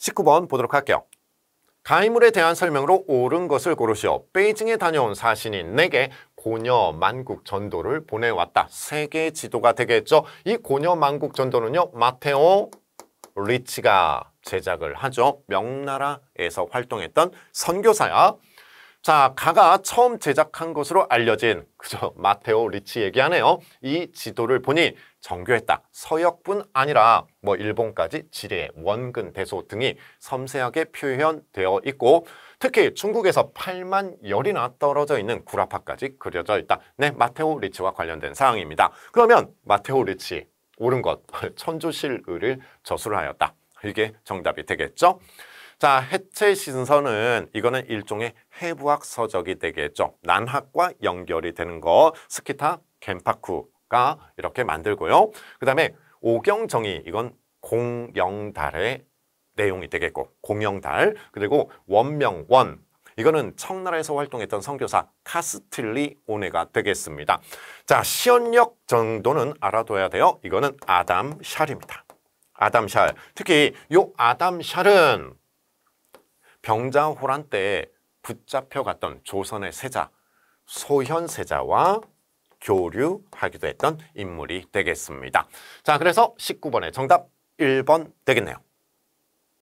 19번 보도록 할게요. 가이물에 대한 설명으로 옳은 것을 고르시오. 베이징에 다녀온 사신이 내게 고녀 만국 전도를 보내왔다. 세계 지도가 되겠죠. 이 고녀 만국 전도는요. 마테오 리치가 제작을 하죠. 명나라에서 활동했던 선교사야. 자, 가가 처음 제작한 것으로 알려진 그저 마테오 리치 얘기하네요. 이 지도를 보니 정교했다. 서역뿐 아니라 뭐 일본까지 지뢰, 원근, 대소 등이 섬세하게 표현되어 있고 특히 중국에서 8만 열이나 떨어져 있는 구라파까지 그려져 있다. 네, 마테오 리치와 관련된 사항입니다. 그러면 마테오 리치 옳은 것 천주실의를 저술하였다. 이게 정답이 되겠죠? 자, 해체 신선은 이거는 일종의 해부학 서적이 되겠죠. 난학과 연결이 되는 거 스키타 겐파쿠가 이렇게 만들고요. 그 다음에 오경정이 이건 공영달의 내용이 되겠고 공영달 그리고 원명원 이거는 청나라에서 활동했던 선교사 카스틸리 오네가 되겠습니다. 자, 시연력 정도는 알아둬야 돼요. 이거는 아담 샬입니다. 아담 샬. 특히 요 아담 샬은 병자호란 때 붙잡혀갔던 조선의 세자 소현 세자와 교류하기도 했던 인물이 되겠습니다. 자, 그래서 19번의 정답 1번 되겠네요.